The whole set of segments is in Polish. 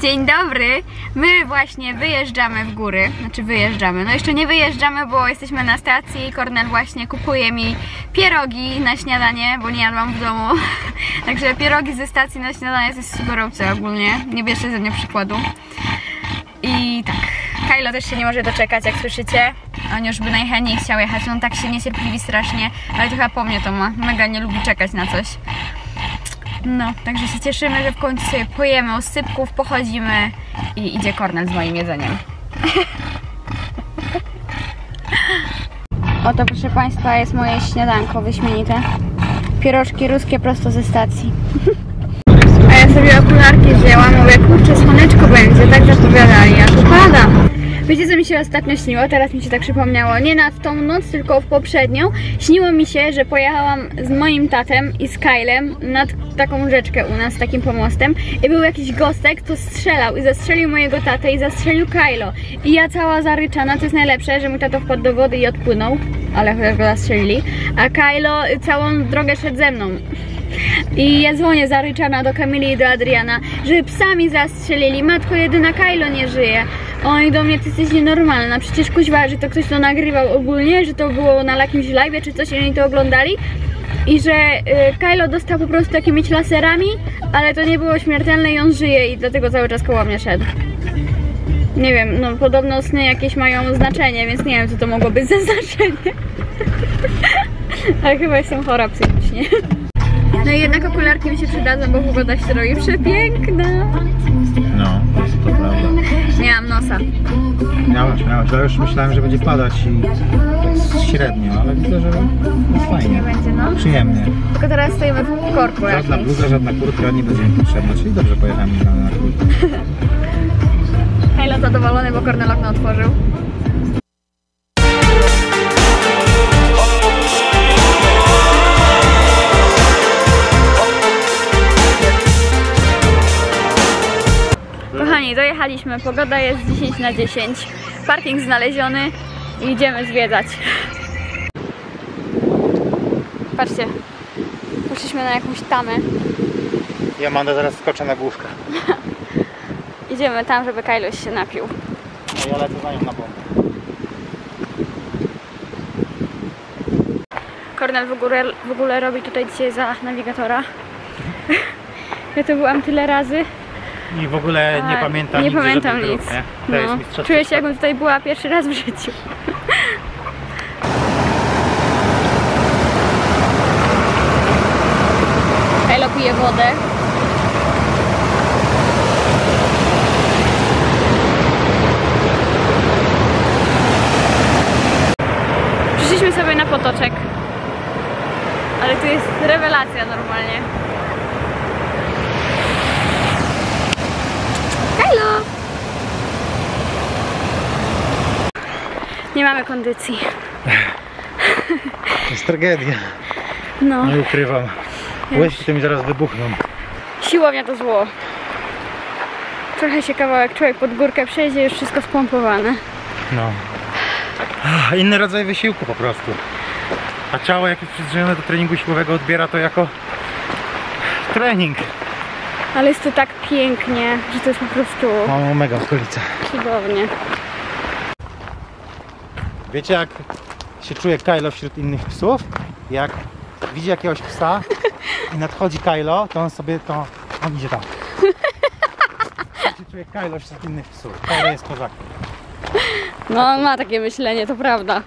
Dzień dobry. My właśnie wyjeżdżamy w góry. Znaczy wyjeżdżamy. No jeszcze nie wyjeżdżamy, bo jesteśmy na stacji. Kornel właśnie kupuje mi pierogi na śniadanie, bo nie jadłam w domu. Także pierogi ze stacji na śniadanie to jest super ogólnie. Nie bierzcie ze mnie przykładu. I tak. Kylo też się nie może doczekać, jak słyszycie. On już by najchętniej chciał jechać. On tak się niecierpliwi strasznie, ale to chyba po mnie to ma. Mega nie lubi czekać na coś. No, także się cieszymy, że w końcu sobie pojemy osypków, pochodzimy i idzie Kornel z moim jedzeniem. Oto proszę Państwa jest moje śniadanko wyśmienite. Pierożki ruskie prosto ze stacji. A ja sobie okularki wzięłam, mówię, kurczę, słoneczko będzie, tak zapowiadali, a tu pada. Wiecie, co mi się ostatnio śniło? Teraz mi się tak przypomniało. Nie na tą noc, tylko w poprzednią. Śniło mi się, że pojechałam z moim tatem i z Kylem nad taką rzeczkę u nas, takim pomostem. I był jakiś gostek, co strzelał i zastrzelił mojego tatę i zastrzelił Kylo. I ja cała zaryczana, to jest najlepsze, że mój tato wpadł do wody i odpłynął. Ale chociaż go zastrzelili. A Kylo całą drogę szedł ze mną. I ja dzwonię zaryczana do Kamili i do Adriana, żeby psami zastrzelili. Matko, jedyna Kylo nie żyje. Oni do mnie, ty jesteś nienormalna. Przecież kuźwa, że to ktoś to nagrywał ogólnie, że to było na jakimś live czy coś i oni to oglądali. I że y, Kylo dostał po prostu jakimiś laserami, ale to nie było śmiertelne i on żyje i dlatego cały czas koło mnie szedł. Nie wiem, no podobno sny jakieś mają znaczenie, więc nie wiem co to mogło być za znaczenie. ale chyba jestem chora psychicznie. No i jednak okularki mi się przydadzą, bo pogoda się robi przepiękna. No. Miałam nosa. Miałeś, miałeś. Ja już myślałem, że będzie padać i tak średnio, ale widzę, że jest fajnie. Nie będzie, no. Przyjemnie. Tylko teraz stoimy w korku Żadna jakimś. bluza, żadna kurtka nie będzie mi potrzebna, czyli dobrze pojechałem na, na kurtkę. Halo zadowolony, bo Kornel okno otworzył. Pogoda jest 10 na 10. Parking znaleziony i idziemy zwiedzać. Patrzcie, poszliśmy na jakąś tamę. Ja Amanda zaraz skoczę na główkę. Idziemy tam, żeby Kailuś się napił. No ja lecę za nią na bombę. Kornel w ogóle, w ogóle robi tutaj dzisiaj za nawigatora. Ja to byłam tyle razy. I w ogóle nie a pamiętam Nie nigdy pamiętam nic. dróg, nie? To No. jest mistrzostwo Czuję się jakbym tutaj była pierwszy raz w życiu. Elo pije wodę. Przyszliśmy sobie na potoczek. Ale tu jest rewelacja normalnie. Hello! Nie mamy kondycji. To jest tragedia. No, Nie ukrywam. Łyżki to mi zaraz wybuchną. siłownia to zło. Trochę się kawałek człowiek pod górkę przejdzie, już wszystko spompowane. No. Inny rodzaj wysiłku po prostu. A ciało jak jest przyzwyczajone do treningu siłowego odbiera to jako trening. Ale jest to tak pięknie, że to jest po prostu Mam mega okolica. cudownie. Wiecie jak się czuje Kylo wśród innych psów? Jak widzi jakiegoś psa i nadchodzi Kylo, to on sobie to... on idzie tam. Tak się czuje Kylo wśród innych psów. Kylo jest kozakiem. No, on ma takie myślenie, to prawda.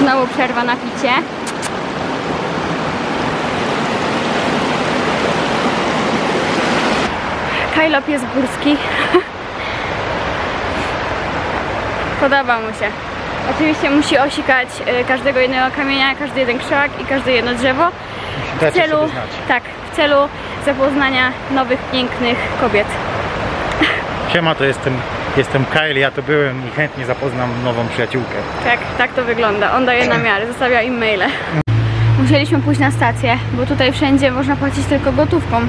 Znowu przerwa na picie. Kylo pies górski. Podoba mu się. Oczywiście musi osikać y, każdego jednego kamienia, każdy jeden krzak i każde jedno drzewo w celu, tak, w celu zapoznania nowych, pięknych kobiet. Siema, to jestem, jestem Kyle, ja to byłem i chętnie zapoznam nową przyjaciółkę. Tak, tak to wygląda. On daje namiary, zostawia im maile. Musieliśmy pójść na stację, bo tutaj wszędzie można płacić tylko gotówką.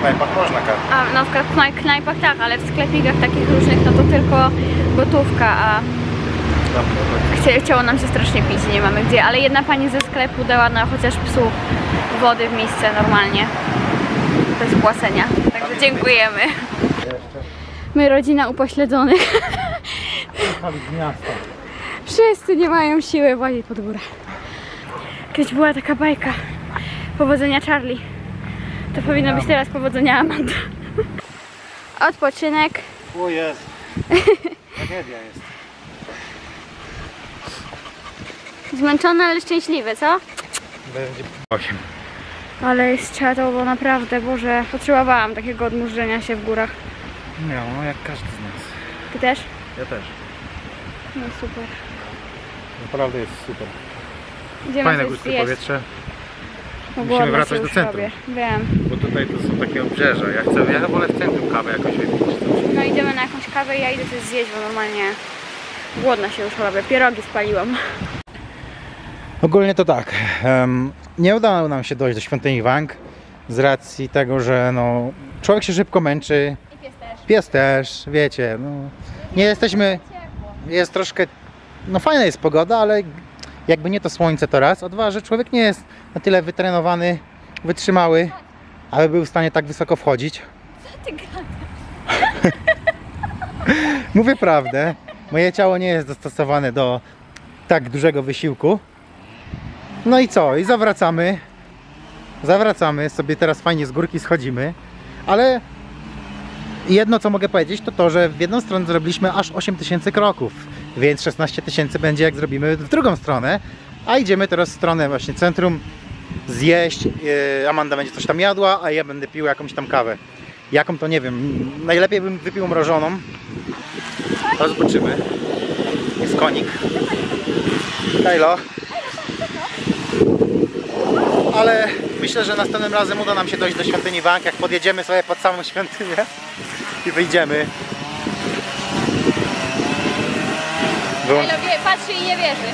Knajpach można kartę. A na przykład w knaj- knajpach tak, ale w sklepikach takich różnych no to tylko gotówka, a Chcia, chciało nam się strasznie pić, nie mamy gdzie, ale jedna pani ze sklepu dała na chociaż psu wody w miejsce normalnie. Bez płacenia. Także dziękujemy. My rodzina upośledzonych. Wszyscy nie mają siły włazić pod górę. Kiedyś była taka bajka powodzenia Charlie. To powinno być teraz powodzenia Amanda. Odpoczynek. O jest. Tragedia jest. Zmęczony, ale szczęśliwy, co? Będzie 8. Ale jest trzeba bo naprawdę, Boże, potrzebowałam takiego odmurzenia się w górach. No, jak każdy z nas. Ty też? Ja też. No super. Naprawdę jest super. Idziemy Fajne zjeść, powietrze, Musimy wracać do centrum. robię. Wiem. bo tutaj to są takie obrzeża. Ja chcę, ja wolę w centrum kawę jakoś wypić. No idziemy na jakąś kawę i ja idę coś zjeść, bo normalnie głodna się już robię. Pierogi spaliłam. Ogólnie to tak. nie udało nam się dojść do świątyni Wang z racji tego, że no, człowiek się szybko męczy. I pies też. Pies też, wiecie. No, nie jesteśmy. Jest troszkę. No fajna jest pogoda, ale jakby nie to słońce to raz. A dwa, że człowiek nie jest na tyle wytrenowany, wytrzymały, aby był w stanie tak wysoko wchodzić. Ty gadasz. Mówię prawdę. Moje ciało nie jest dostosowane do tak dużego wysiłku. No i co? I zawracamy. Zawracamy sobie teraz fajnie z górki schodzimy, ale jedno co mogę powiedzieć to to, że w jedną stronę zrobiliśmy aż 8000 kroków, więc 16 tysięcy będzie jak zrobimy w drugą stronę, a idziemy teraz w stronę właśnie centrum zjeść. Yy, Amanda będzie coś tam jadła, a ja będę pił jakąś tam kawę. Jaką to nie wiem. Najlepiej bym wypił mrożoną, to zobaczymy. Jest konik. Kylo. Ale myślę, że następnym razem uda nam się dojść do świątyni Wang, jak podjedziemy sobie pod samą świątynię i wyjdziemy. Wyłą... patrzy i nie wierzy.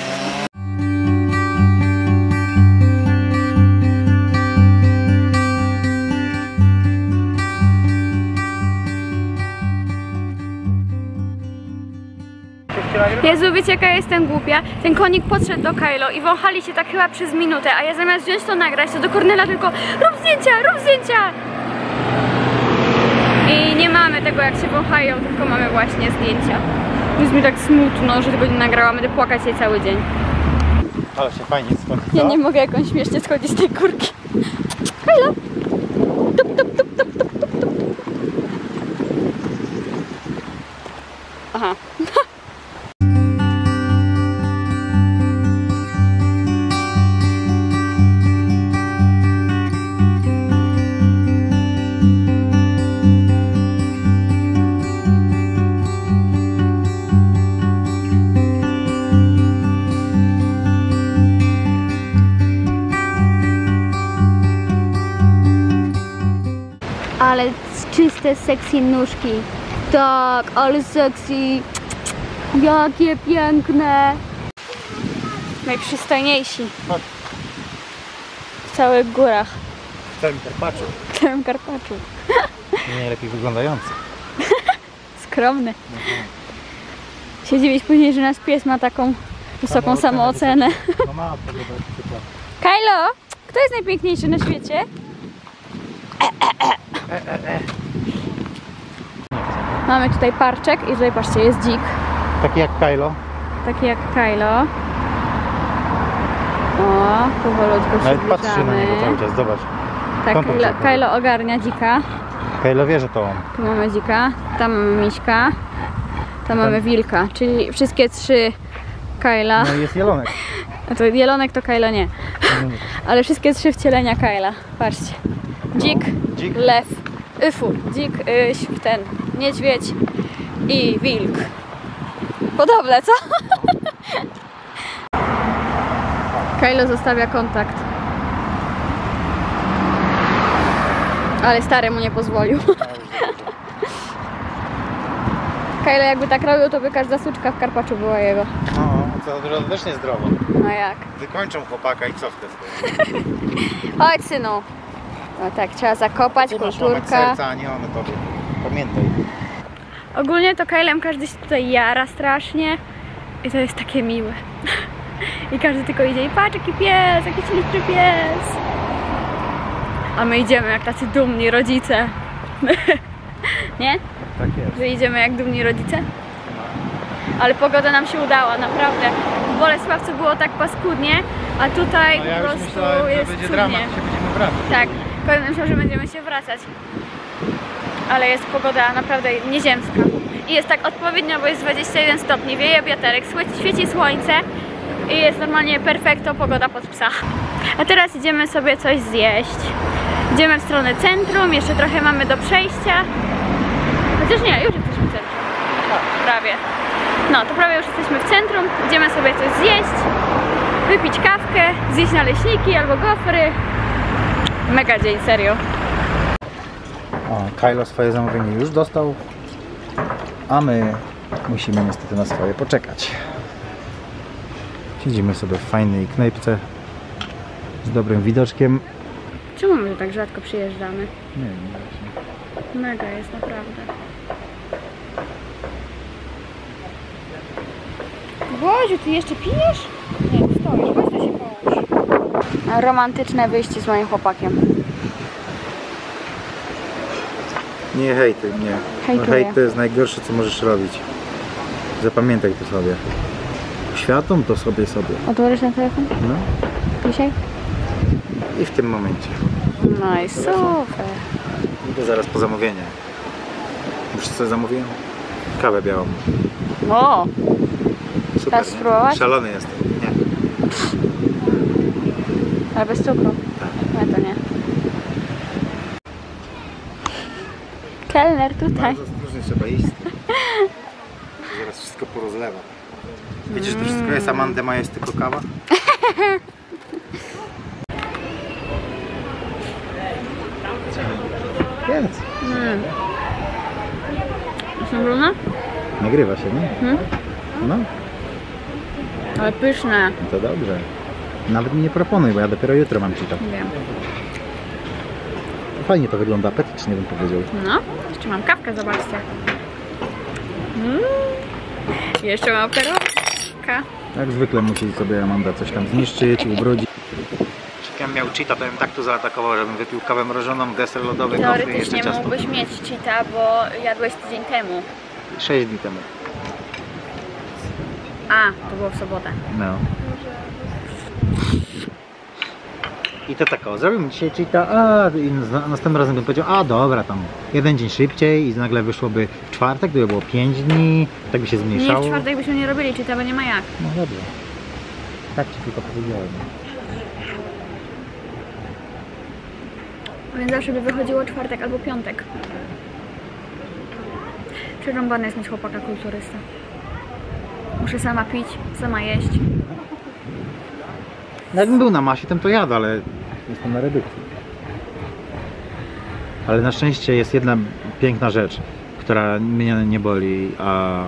Jezu, wiecie jaka jestem głupia? Ten konik podszedł do Kylo i wąchali się tak chyba przez minutę, a ja zamiast wziąć to nagrać, to do Kornela tylko rób zdjęcia, rób zdjęcia! I nie mamy tego jak się wąchają, tylko mamy właśnie zdjęcia. Jest mi tak smutno, że tego nie nagrałam, będę płakać jej cały dzień. Ale się fajnie skąd Ja nie mogę jak on śmiesznie schodzi z tej górki. Kylo! Ale czyste, sexy nóżki. Tak, ale sexy. Jakie piękne. Najprzystojniejsi w całych górach, W całym Karpaczu. w całym Karpaczu. Nie najlepiej wyglądający. Skromny. Się dziwić później, że nasz pies ma taką wysoką samoocenę. No ma tego przykład. Kylo, kto jest najpiękniejszy na świecie? Mamy tutaj parczek i tutaj patrzcie, jest dzik. Taki jak Kylo. Taki jak Kylo. O, powolutku Nawet patrzy na niego cały czas, zobacz. Tak, Kylo, się Kylo ogarnia dzika. Kylo wie, że to on. Tu mamy dzika, tam mamy miśka, tam mamy wilka, czyli wszystkie trzy Kyla. No i jest jelonek. A to jelonek to Kylo nie. Ale wszystkie trzy wcielenia Kyla. Patrzcie. Dzik, Dzik. lew, yfu, dzik, yś, ten, niedźwiedź i wilk. Podobne, co? Kylo zostawia kontakt. Ale stary mu nie pozwolił. Kylo jakby tak robił, to by każda suczka w Karpaczu była jego. No, to też niezdrowo. No jak? Wykończą chłopaka i cofkę swoją. Chodź synu. No tak, trzeba zakopać, Ty masz kulturka. serca, a nie one tobie. Pamiętaj. Ogólnie to Kylem każdy się tutaj jara strasznie I to jest takie miłe. I każdy tylko idzie i patrz jaki pies, jaki śliczny pies. A my idziemy jak tacy dumni rodzice. Nie? Tak jest. Że idziemy jak dumni rodzice? Ale pogoda nam się udała, naprawdę. W Bolesławcu było tak paskudnie, a tutaj No ja po prostu myślałem, że jest będzie cudnie. dramat, się będziemy wracać. Tak, powiem myślał, że będziemy się wracać. Ale jest pogoda naprawdę nieziemska. I jest tak odpowiednio, bo jest 21 stopni, wieje wiaterek, świeci słońce i jest normalnie perfekto pogoda pod psa. A teraz idziemy sobie coś zjeść. Idziemy w stronę centrum, jeszcze trochę mamy do przejścia. Chociaż nie, już jesteśmy w centrum. Prawie. No, to prawie już jesteśmy w centrum. Idziemy sobie coś zjeść, wypić kawkę, zjeść naleśniki albo gofry. Mega dzień, serio. O, Kylo swoje zamówienie już dostał, a my musimy niestety na swoje poczekać. Siedzimy sobie w fajnej knajpce z dobrym widoczkiem. Czemu my tak rzadko przyjeżdżamy? Nie wiem, właśnie. Mega jest, naprawdę. Boziu, ty jeszcze pijesz? Nie, stoisz, weź to się połóż. Romantyczne wyjście z moim chłopakiem. Nie hejtuj mnie. Hejtuję. Hejt to jest najgorsze co możesz robić. Zapamiętaj to sobie. Światą to sobie sobie. Otworzysz ten telefon? No Dzisiaj? i w tym momencie. No i super. Idę zaraz po zamówienie. Już co zamówiłem? Kawę białą. O, Super. Chcesz nie? spróbować? Szalony jestem. Nie. ale bez cukru. Nie, to nie. Kelner tutaj. Bardzo ostrożnie trzeba iść. Zaraz wszystko porozlewa. Wiecie, że to wszystko jest Amandema, jest tylko kawa? Jest. Mm. Są brudne? Nagrywa się, nie? Mhm. No, Ale pyszne. no to dobrze. Nawet mi nie proponuj, bo ja dopiero jutro mam czytać. Wiem. Fajnie to wygląda, apetycznie bym powiedział. No, jeszcze mam kawkę, zobaczcie. Mm. Jeszcze mam perówka. Jak zwykle musi sobie Amanda coś tam zniszczyć, ubrudzić. Chicken miał cheata, to bym tak tu zaatakował, żebym wypił kawę mrożoną, deser lodowy, gofry i jeszcze Teoretycznie ciasto. mógłbyś mieć cheata, bo jadłeś tydzień temu. 6 dni temu. A, to było w sobotę. No. I to tak, o, zrobimy dzisiaj cheata, a i na- następnym razem bym powiedział, a dobra, tam jeden dzień szybciej i nagle wyszłoby w czwartek, gdyby było 5 dni, tak by się Nie, zmniejszało. w czwartek byśmy nie robili cheata, bo nie ma jak. No dobrze. Tak ci tylko powiedziałem. Więc zawsze by wychodziło czwartek albo piątek. Przerąbane jest mieć chłopaka kulturysta. Muszę sama pić, sama jeść. No jakbym był na masie, tym to jadę, ale jestem na redukcji. Ale na szczęście jest jedna piękna rzecz, która mnie nie boli, a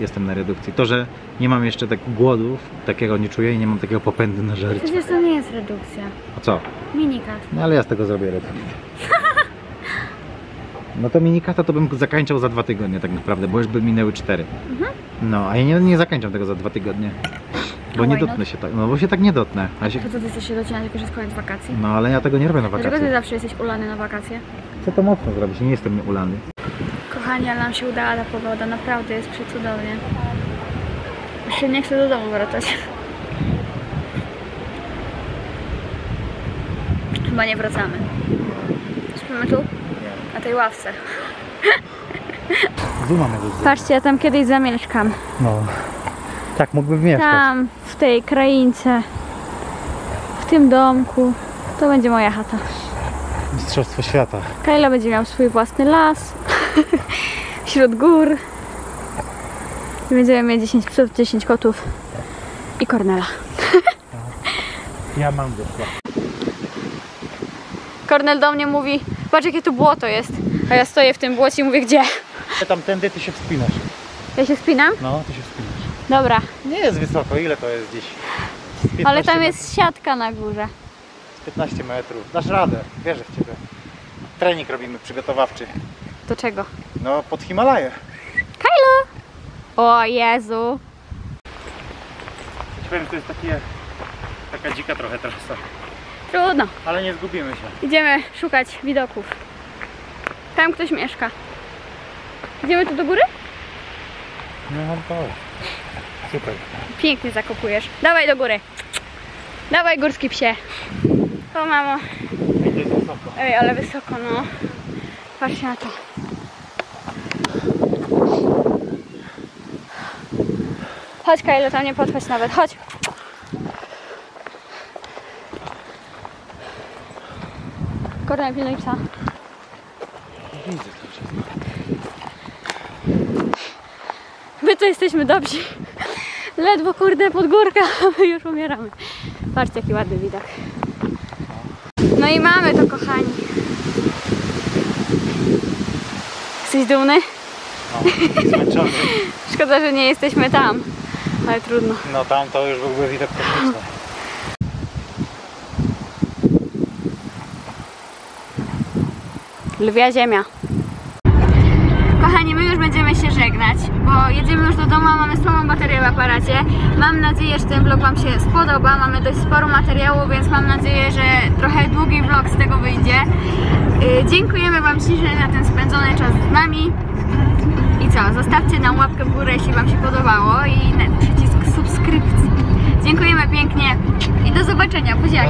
jestem na redukcji. To, że nie mam jeszcze tak głodów, takiego nie czuję i nie mam takiego popędu na żarcie. Przecież to nie jest redukcja. A co? Minikat. No ale ja z tego zrobię redukcję. No to minikata to bym zakańczał za dwa tygodnie tak naprawdę, bo już by minęły cztery. No, a ja nie, nie zakańczam tego za dwa tygodnie. Bo nie dotknę się tak, no bo się tak nie dotknę. A się, To co ty chcesz się docinać, jak już jest koniec wakacji? no ale ja tego nie robię na Dlaczego ty wakacje. zawsze jesteś ulany na wakacje? Chcę to mocno zrobić, nie jestem ulany. Kochani, ale nam się udała ta pogoda, naprawdę jest przecudownie. Już się nie chcę do domu wracać. Chyba nie wracamy. Śpimy tu? Na tej ławce. Tu mamy. Patrzcie, ja tam kiedyś zamieszkam. No. Tak, mógłbym mieszkać. Tam, w tej kraince. W tym domku. To będzie moja chata. Mistrzostwo świata. Kajla będzie miał swój własny las. Wśród gór. I będziemy mieć 10 psów, 10 kotów. I Kornela. Ja mam wyszła. Kornel do mnie mówi, patrz jakie tu błoto jest. A ja stoję w tym błocie i mówię, gdzie? Tamtędy ty się wspinasz. Ja się spinam? No, ty się. Dobra, Nie jest wysoko, ile to jest 15 ale tam metrów. jest siatka na górze. Z 15 metrów. Dasz radę, wierzę w ciebie. Trening robimy przygotowawczy. Do czego? No, pod Himalaję. Kajlo! O Jezu! powiem, to jest takie, taka dzika trochę trasa. Trudno. Ale nie zgubimy się. Idziemy szukać widoków. Tam ktoś mieszka. Idziemy tu do góry? No to super. Pięknie zakopujesz. Dawaj do góry. Dawaj górski psie. O mamo. Ej, ale wysoko, no. Patrzcie na to. Chodź Kajlo, tam nie podchodź nawet. Chodź. Kornel, pilnuj psa. Widzę wszystko. My tu jesteśmy dobrzy. Ledwo kurde pod górkę, my już umieramy. Patrzcie jaki ładny widok. No i mamy to kochani. Jesteś dumny? No. Szkoda, że nie jesteśmy tam. Ale trudno. No tam to już byłby widok kosmiczny. Lwia ziemia. Kochani, my już będziemy się żegnać, bo jedziemy już do domu, a mamy słabą baterię w aparacie. Mam nadzieję, że ten vlog Wam się spodoba. Mamy dość sporo materiału, więc mam nadzieję, że trochę długi vlog z tego wyjdzie. Yy, dziękujemy Wam ślicznie za ten spędzony czas z nami. I co, zostawcie nam łapkę w górę, jeśli Wam się podobało i przycisk subskrypcji. Dziękujemy pięknie i do zobaczenia. Buziaki.